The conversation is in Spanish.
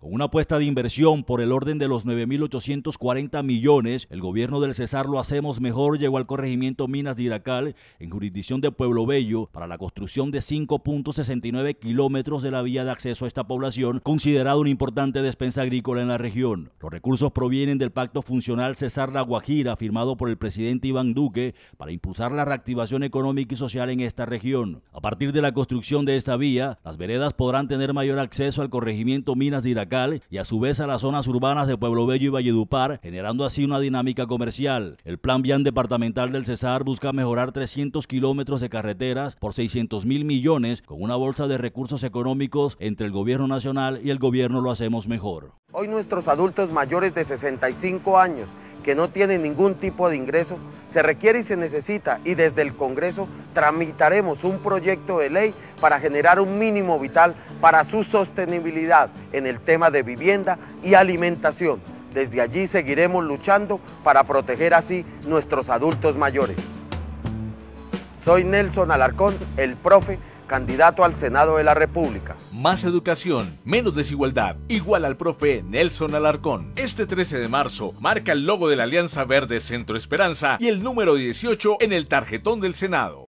Con una apuesta de inversión por el orden de los 9.840 millones, el gobierno del Cesar Lo Hacemos Mejor llegó al corregimiento Minas de Iracal, en jurisdicción de Pueblo Bello, para la construcción de 5.69 kilómetros de la vía de acceso a esta población, considerado una importante despensa agrícola en la región. Los recursos provienen del Pacto Funcional Cesar La Guajira, firmado por el presidente Iván Duque, para impulsar la reactivación económica y social en esta región. A partir de la construcción de esta vía, las veredas podrán tener mayor acceso al corregimiento Minas de Iracal y a su vez a las zonas urbanas de Pueblo Bello y Valledupar, generando así una dinámica comercial. El Plan Vian Departamental del Cesar busca mejorar 300 kilómetros de carreteras por 600 mil millones con una bolsa de recursos económicos entre el gobierno nacional y el gobierno lo hacemos mejor. Hoy nuestros adultos mayores de 65 años que no tienen ningún tipo de ingreso, se requiere y se necesita y desde el Congreso tramitaremos un proyecto de ley para generar un mínimo vital para su sostenibilidad en el tema de vivienda y alimentación. Desde allí seguiremos luchando para proteger así nuestros adultos mayores. Soy Nelson Alarcón, el profe candidato al Senado de la República. Más educación, menos desigualdad, igual al profe Nelson Alarcón. Este 13 de marzo marca el logo de la Alianza Verde Centro Esperanza y el número 18 en el tarjetón del Senado.